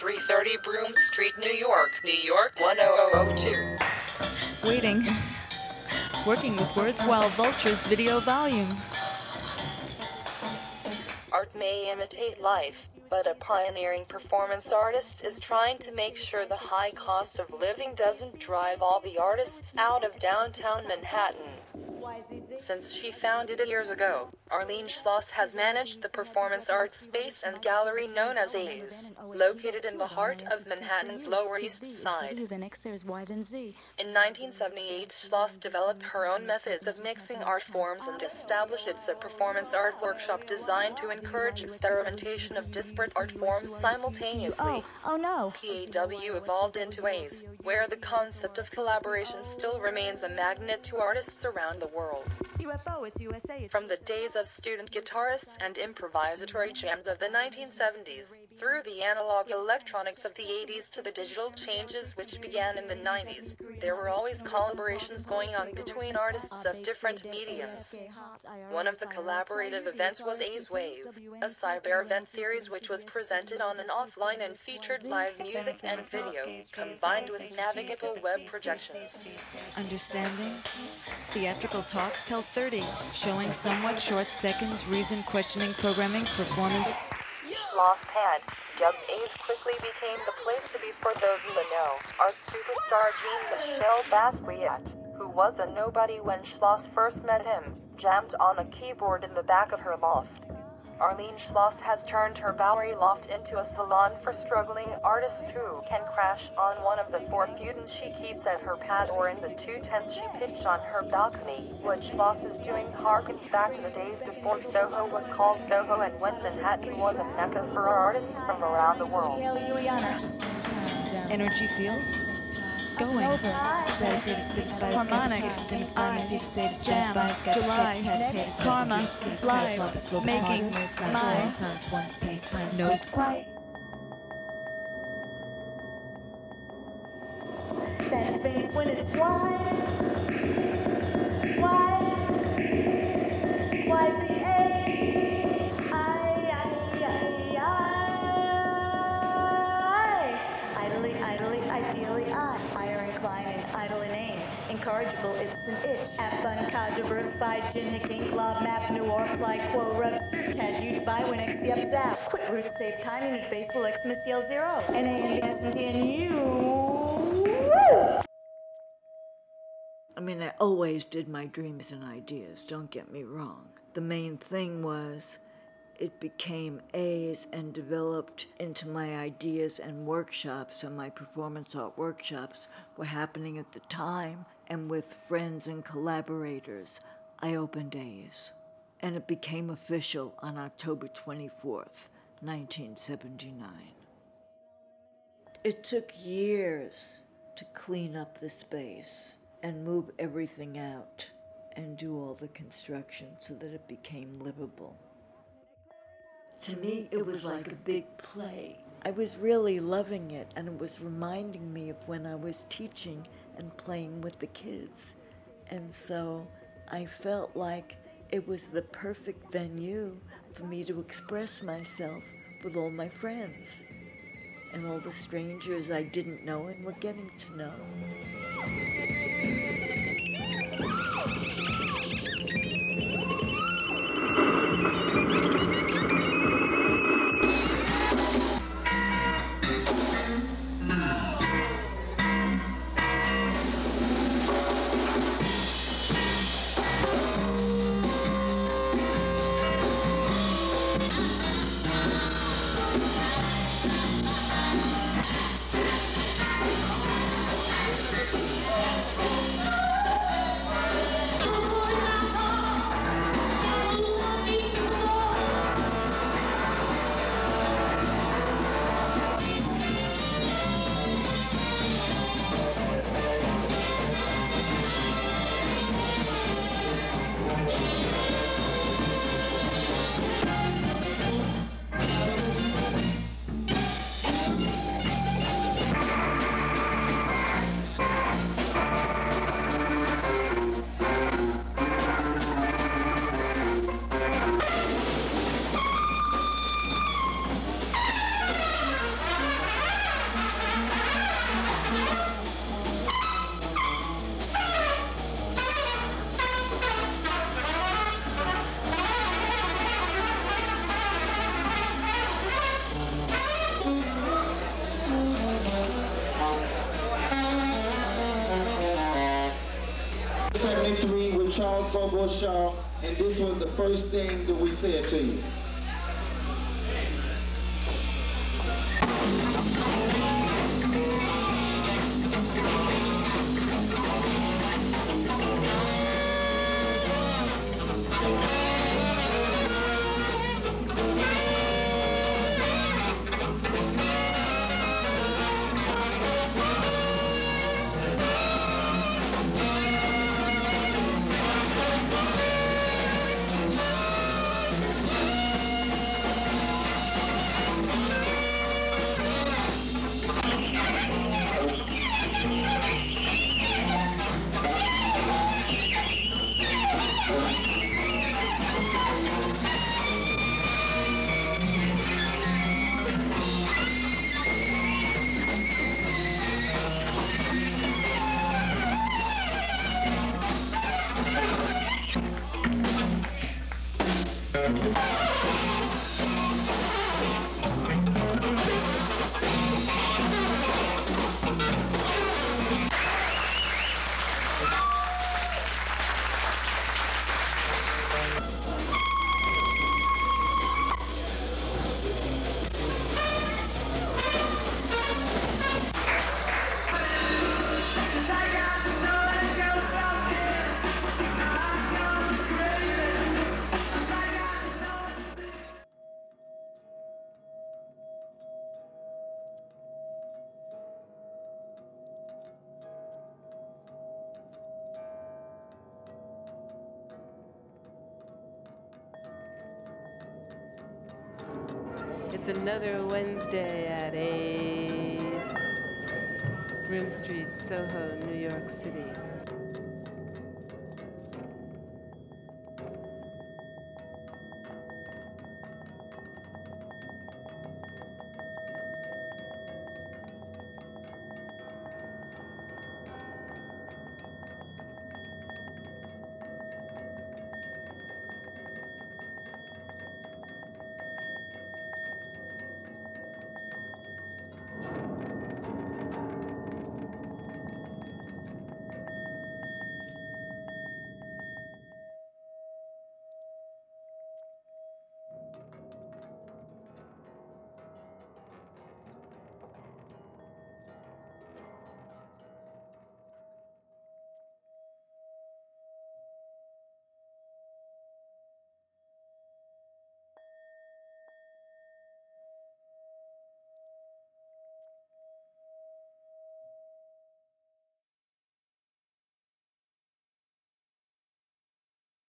330 Broome Street, New York, New York 10002. Waiting. Working with words while vultures video volume. Art may imitate life, but a pioneering performance artist is trying to make sure the high cost of living doesn't drive all the artists out of downtown Manhattan. Since she founded it years ago, Arlene Schloss has managed the performance art space and gallery known as A's, located in the heart of Manhattan's Lower East Side. In 1978, Schloss developed her own methods of mixing art forms and established its a performance art workshop designed to encourage experimentation of disparate art forms simultaneously. Oh, oh no. PAW evolved into A's, where the concept of collaboration still remains a magnet to artists around the world. UFO is USA. From the days of student guitarists and improvisatory jams of the 1970s, through the analog electronics of the 80s to the digital changes which began in the 90s, there were always collaborations going on between artists of different mediums. One of the collaborative events was A's Wave, a cyber event series which was presented on an offline and featured live music and video, combined with navigable web projections. Understanding? Theatrical talks tell 30, showing somewhat short seconds, reason questioning programming, performance. Schloss Pad, dubbed A's quickly became the place to be for those in the know. Art superstar Jean Michel Basquiat, who was a nobody when Schloss first met him, jammed on a keyboard in the back of her loft. Arlene Schloss has turned her Bowery loft into a salon for struggling artists who can crash on one of the four futons she keeps at her pad or in the two tents she pitched on her balcony. What Schloss is doing harkens back to the days before Soho was called Soho and when Manhattan was a mecca for artists from around the world. Energy fields? Going. Harmonic. Jam. July. Karma. Live. Making. My. Notes. That face when it's. Wide. Glob, map, noir, ply, quo, rub, x, zap. Quit root, save time, unit face, will, yell, zero. I mean, I always did my dreams and ideas, don't get me wrong. The main thing was it became A's and developed into my ideas and workshops, and my performance art workshops were happening at the time, and with friends and collaborators, I opened A's. And it became official on October 24th, 1979. It took years to clean up the space and move everything out and do all the construction so that it became livable. To me, it was like a big play. I was really loving it, and it was reminding me of when I was teaching and playing with the kids. And so I felt like it was the perfect venue for me to express myself with all my friends and all the strangers I didn't know and were getting to know. Y'all, and this was the first thing that we said to you. It's another Wednesday at A's. Broome Street, Soho, New York City.